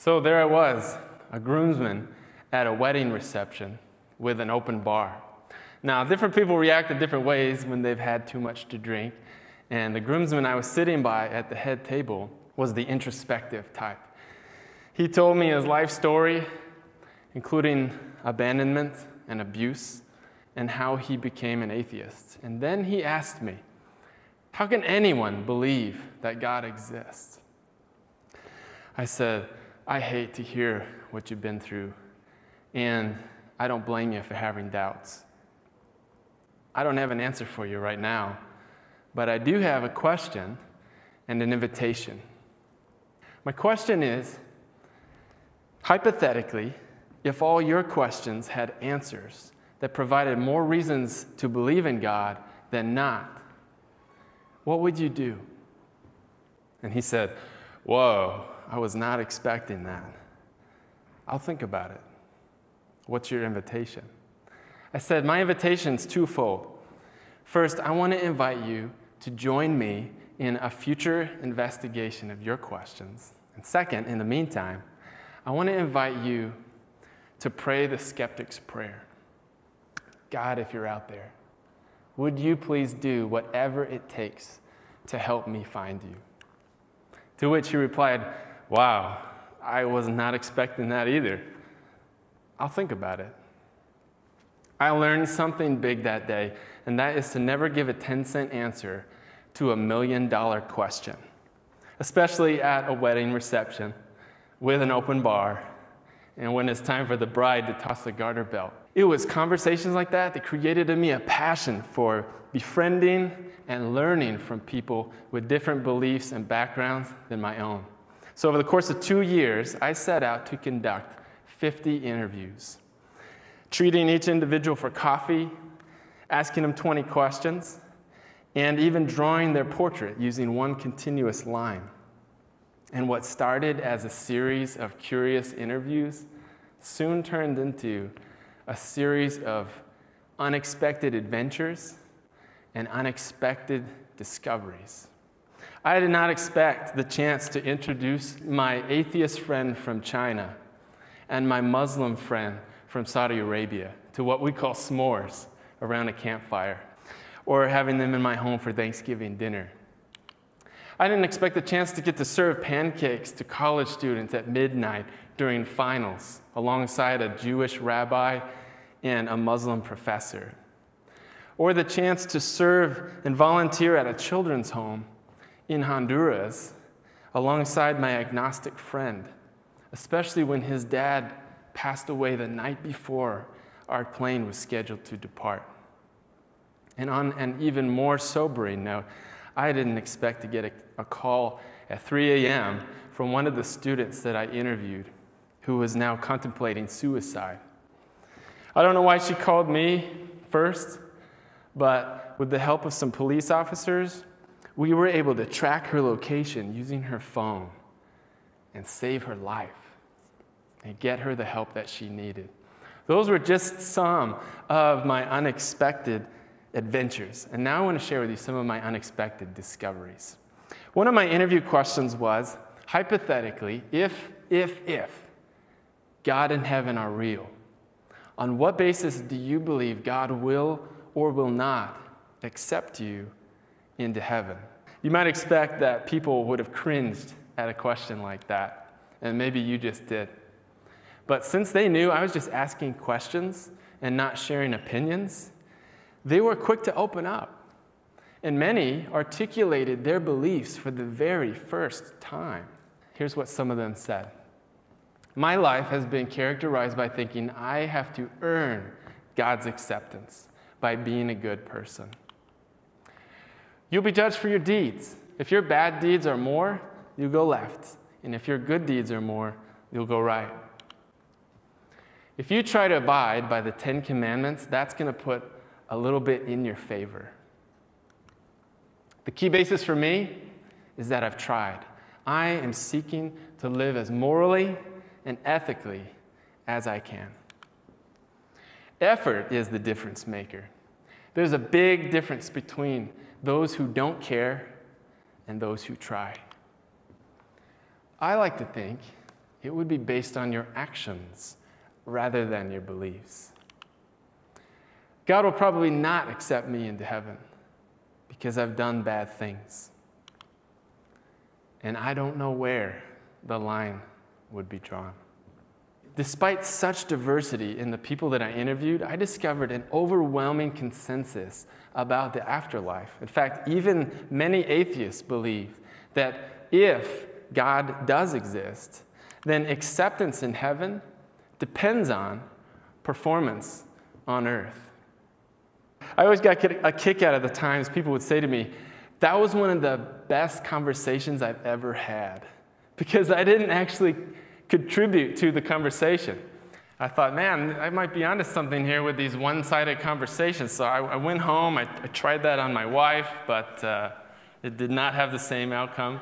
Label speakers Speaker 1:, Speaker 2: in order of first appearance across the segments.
Speaker 1: So there I was, a groomsman at a wedding reception with an open bar. Now, different people react in different ways when they've had too much to drink. And the groomsman I was sitting by at the head table was the introspective type. He told me his life story, including abandonment and abuse, and how he became an atheist. And then he asked me, How can anyone believe that God exists? I said, I hate to hear what you've been through, and I don't blame you for having doubts. I don't have an answer for you right now, but I do have a question and an invitation. My question is hypothetically, if all your questions had answers that provided more reasons to believe in God than not, what would you do? And he said, Whoa, I was not expecting that. I'll think about it. What's your invitation? I said, My invitation is twofold. First, I want to invite you to join me in a future investigation of your questions. And second, in the meantime, I want to invite you to pray the skeptic's prayer. God, if you're out there, would you please do whatever it takes to help me find you? To which he replied, Wow, I was not expecting that either. I'll think about it. I learned something big that day, and that is to never give a 10 cent answer to a million dollar question, especially at a wedding reception with an open bar and when it's time for the bride to toss the garter belt. It was conversations like that that created in me a passion for befriending and learning from people with different beliefs and backgrounds than my own. So, over the course of two years, I set out to conduct 50 interviews, treating each individual for coffee, asking them 20 questions, and even drawing their portrait using one continuous line. And what started as a series of curious interviews soon turned into a series of unexpected adventures and unexpected discoveries. I did not expect the chance to introduce my atheist friend from China and my Muslim friend from Saudi Arabia to what we call s'mores around a campfire, or having them in my home for Thanksgiving dinner. I didn't expect the chance to get to serve pancakes to college students at midnight during finals alongside a Jewish rabbi and a Muslim professor. Or the chance to serve and volunteer at a children's home in Honduras alongside my agnostic friend, especially when his dad passed away the night before our plane was scheduled to depart. And on an even more sobering note, I didn't expect to get a, a call at 3 a.m. from one of the students that I interviewed who was now contemplating suicide. I don't know why she called me first, but with the help of some police officers, we were able to track her location using her phone and save her life and get her the help that she needed. Those were just some of my unexpected adventures. And now I want to share with you some of my unexpected discoveries. One of my interview questions was hypothetically, if, if, if God and heaven are real, on what basis do you believe God will or will not accept you into heaven? You might expect that people would have cringed at a question like that, and maybe you just did. But since they knew I was just asking questions and not sharing opinions, they were quick to open up. And many articulated their beliefs for the very first time. Here's what some of them said My life has been characterized by thinking I have to earn God's acceptance by being a good person. You'll be judged for your deeds. If your bad deeds are more, you go left. And if your good deeds are more, you'll go right. If you try to abide by the Ten Commandments, that's going to put a little bit in your favor. The key basis for me is that I've tried. I am seeking to live as morally and ethically as I can. Effort is the difference maker. There's a big difference between those who don't care and those who try. I like to think it would be based on your actions rather than your beliefs. God will probably not accept me into heaven because I've done bad things. And I don't know where the line would be drawn. Despite such diversity in the people that I interviewed, I discovered an overwhelming consensus about the afterlife. In fact, even many atheists believe that if God does exist, then acceptance in heaven depends on performance on earth. I always got a kick out of the times people would say to me, that was one of the best conversations I've ever had because I didn't actually contribute to the conversation. I thought, man, I might be onto something here with these one sided conversations. So I, I, went home, I, I, tried that on my wife, but uh, it did not have the same outcome.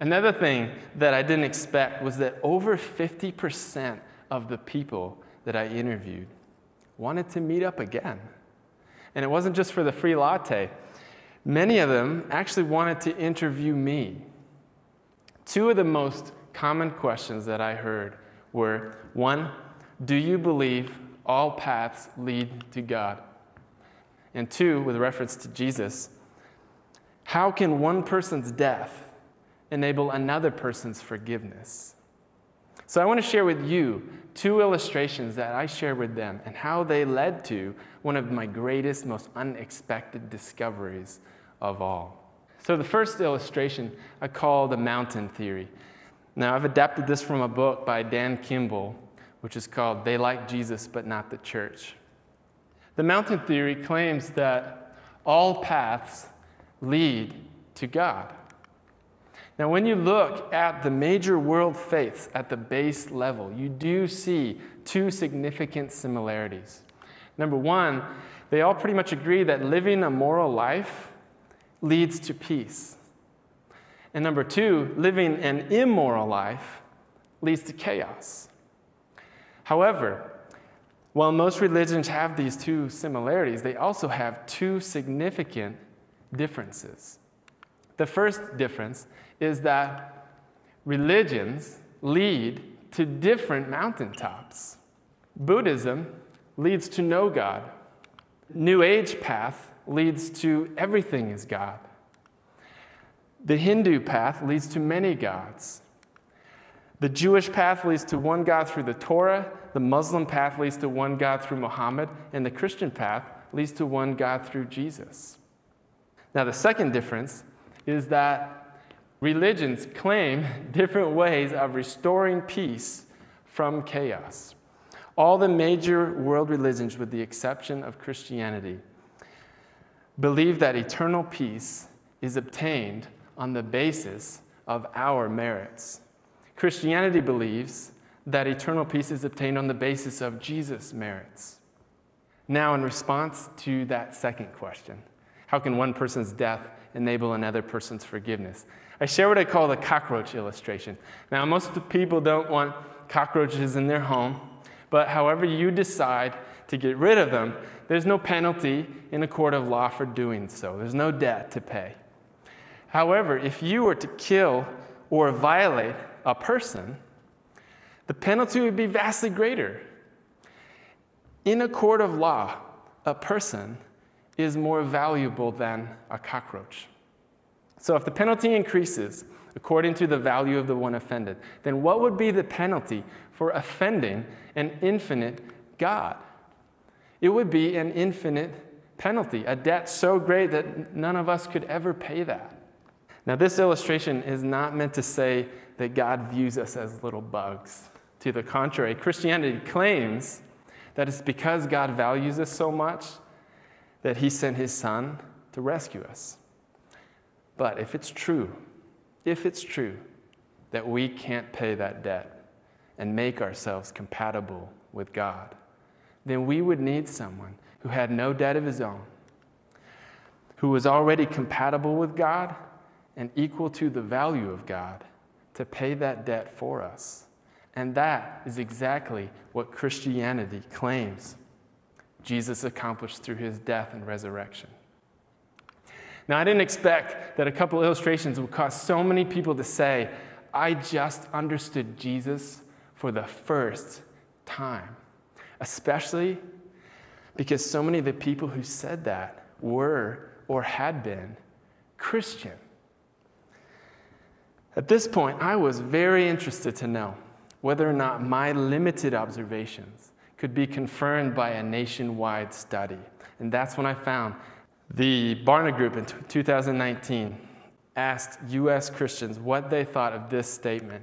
Speaker 1: Another thing that I didn't expect was that over 50% of the people that I interviewed wanted to meet up again. And it wasn't just for the free latte. Many of them actually wanted to interview me. Two of the most common questions that I heard were one, do you believe all paths lead to God? And two, with reference to Jesus, how can one person's death enable another person's forgiveness. So I want to share with you two illustrations that I shared with them and how they led to one of my greatest, most unexpected discoveries of all. So the first illustration I call the mountain theory. Now I've adapted this from a book by Dan Kimball, which is called They Like Jesus But Not the Church. The mountain theory claims that all paths lead to God. Now, when you look at the major world faiths at the base level, you do see two significant similarities. Number one, they all pretty much agree that living a moral life leads to peace. And number two, living an immoral life leads to chaos. However, while most religions have these two similarities, they also have two significant differences. The first difference is that religions lead to different mountaintops. Buddhism leads to no God. New Age path leads to everything is God. The Hindu path leads to many gods. The Jewish path leads to one God through the Torah, the Muslim path leads to one God through Muhammad, and the Christian path leads to one God through Jesus. Now, the second difference is that religions claim different ways of restoring peace from chaos. All the major world religions, with the exception of Christianity, believe that eternal peace is obtained on the basis of our merits. Christianity believes that eternal peace is obtained on the basis of Jesus' merits. Now, in response to that second question, how can one person's death enable another person's forgiveness? I share what I call the cockroach illustration. Now, most people don't want cockroaches in their home, but however you decide to get rid of them, there's no penalty in a court of law for doing so. There's no debt to pay. However, if you were to kill or violate a person, the penalty would be vastly greater. In a court of law, a person is more valuable than a cockroach. So if the penalty increases according to the value of the one offended, then what would be the penalty for offending an infinite God? It would be an infinite penalty, a debt so great that none of us could ever pay that. Now, this illustration is not meant to say that God views us as little bugs. To the contrary, Christianity claims that it's because God values us so much that he sent his son to rescue us. But if it's true, if it's true that we can't pay that debt and make ourselves compatible with God, then we would need someone who had no debt of his own, who was already compatible with God and equal to the value of God to pay that debt for us. And that is exactly what Christianity claims Jesus accomplished through his death and resurrection. Now, I didn't expect that a couple illustrations would cause so many people to say, I just understood Jesus for the first time, especially because so many of the people who said that were or had been Christian. At this point, I was very interested to know whether or not my limited observations could be confirmed by a nationwide study. And that's when I found the Barna Group in 2019 asked U.S. Christians what they thought of this statement.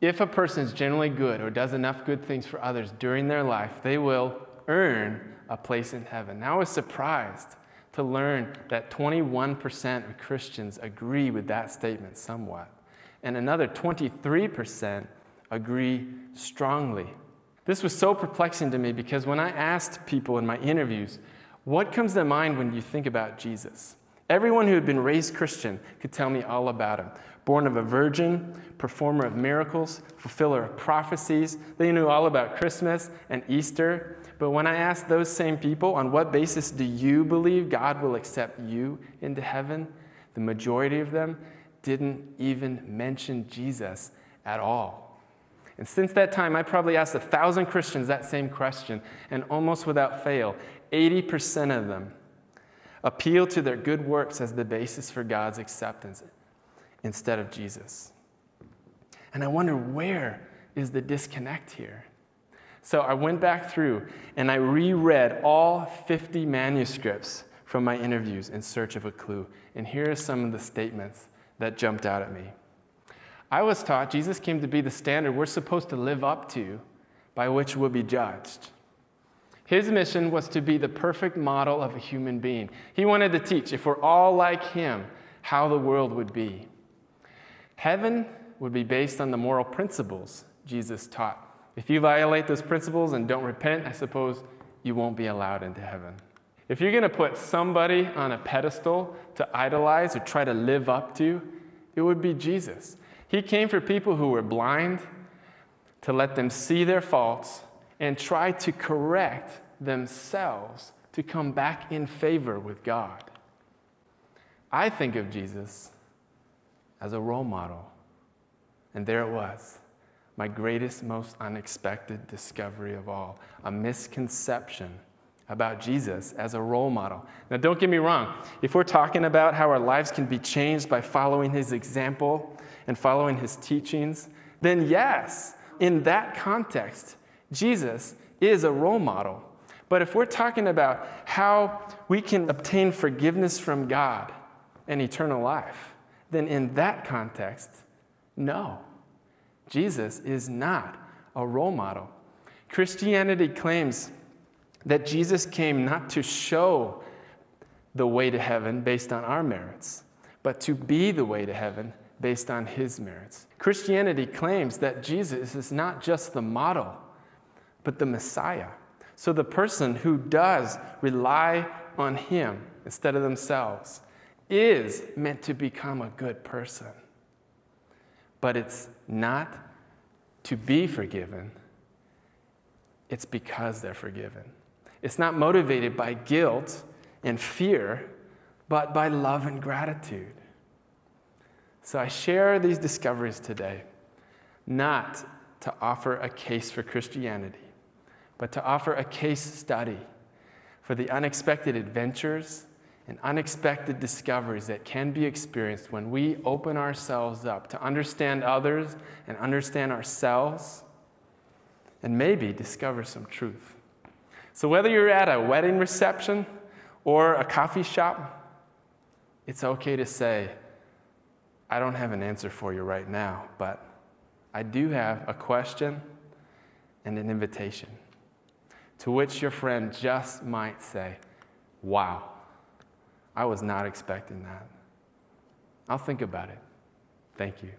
Speaker 1: If a person is generally good or does enough good things for others during their life, they will earn a place in heaven. Now I was surprised to learn that 21% of Christians agree with that statement somewhat, and another 23% agree strongly. This was so perplexing to me because when I asked people in my interviews, what comes to mind when you think about Jesus? Everyone who had been raised Christian could tell me all about him. Born of a virgin, performer of miracles, fulfiller of prophecies. They knew all about Christmas and Easter. But when I asked those same people, on what basis do you believe God will accept you into heaven? The majority of them didn't even mention Jesus at all. And since that time, I probably asked a thousand Christians that same question, and almost without fail, 80% of them appeal to their good works as the basis for God's acceptance instead of Jesus. And I wonder where is the disconnect here? So I went back through and I reread all 50 manuscripts from my interviews in search of a clue. And here are some of the statements that jumped out at me. I was taught Jesus came to be the standard we're supposed to live up to by which we'll be judged. His mission was to be the perfect model of a human being. He wanted to teach, if we're all like him, how the world would be. Heaven would be based on the moral principles Jesus taught. If you violate those principles and don't repent, I suppose you won't be allowed into heaven. If you're going to put somebody on a pedestal to idolize or try to live up to, it would be Jesus. He came for people who were blind to let them see their faults and try to correct themselves to come back in favor with God. I think of Jesus as a role model. And there it was, my greatest, most unexpected discovery of all a misconception about Jesus as a role model. Now, don't get me wrong. If we're talking about how our lives can be changed by following his example and following his teachings, then yes, in that context, Jesus is a role model. But if we're talking about how we can obtain forgiveness from God and eternal life, then in that context, no, Jesus is not a role model. Christianity claims that Jesus came not to show the way to heaven based on our merits, but to be the way to heaven based on his merits. Christianity claims that Jesus is not just the model, but the Messiah. So the person who does rely on him instead of themselves is meant to become a good person. But it's not to be forgiven, it's because they're forgiven. It's not motivated by guilt and fear, but by love and gratitude. So I share these discoveries today, not to offer a case for Christianity, but to offer a case study for the unexpected adventures and unexpected discoveries that can be experienced when we open ourselves up to understand others and understand ourselves and maybe discover some truth. So, whether you're at a wedding reception or a coffee shop, it's okay to say, I don't have an answer for you right now, but I do have a question and an invitation. To which your friend just might say, Wow, I was not expecting that. I'll think about it. Thank you.